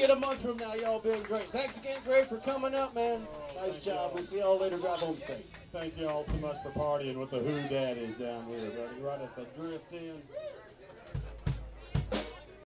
In a month from now, y'all been great. Thanks again, Greg, for coming up, man. Nice job. We'll see y'all later. Drive home safe. Thank you all so much for partying with the WhoDaddys down here, buddy. Right at the Drift Inn.